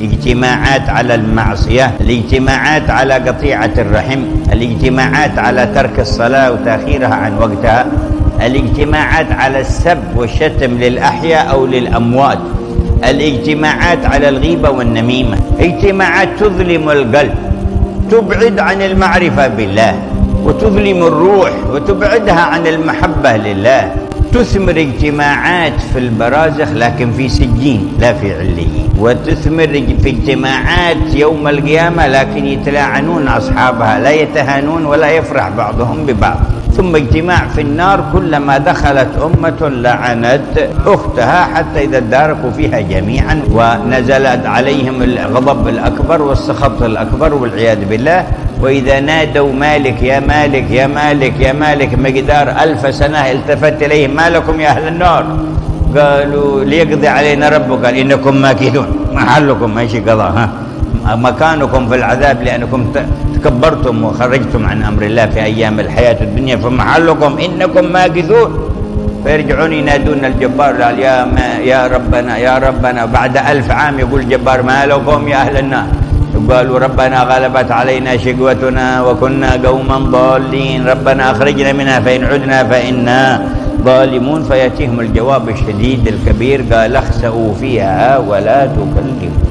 اجتماعات على المعصية الاجتماعات على قطيعة الرحم الاجتماعات على ترك الصلاة وتأخيرها عن وقتها الاجتماعات على السب والشتم للأحياء أو للأموات الاجتماعات على الغيبة والنميمة اجتماعات تظلم القلب تبعد عن المعرفة بالله وتظلم الروح وتبعدها عن المحبة لله. تثمر اجتماعات في البرازخ لكن في سجين لا في عليين. وتثمر في اجتماعات يوم القيامة لكن يتلاعنون أصحابها لا يتهانون ولا يفرح بعضهم ببعض. ثم اجتماع في النار كلما دخلت أمة لعنت أختها حتى إذا اداركوا فيها جميعا ونزلت عليهم الغضب الأكبر والسخط الأكبر والعياذ بالله. وإذا نادوا مالك يا مالك يا مالك يا مالك مقدار ألف سنة التفت إليهم ما لكم يا أهل النار؟ قالوا ليقضي علينا ربك. قال إنكم ماكثون محلكم. ما شيء قضاء ها؟ مكانكم في العذاب لأنكم تكبرتم وخرجتم عن أمر الله في أيام الحياة الدنيا فمحلكم. إنكم ماكثون. فيرجعون ينادون الجبار. قال يا ما يا ربنا يا ربنا. بعد ألف عام يقول الجبار ما لكم يا أهل النار. قالوا ربنا غلبت علينا شقوتنا وكنا قوما ضالين. ربنا أخرجنا منها فإن عدنا فإنا ظالمون. فيأتيهم الجواب الشديد الكبير قال اخسئوا فيها ولا تكلموا.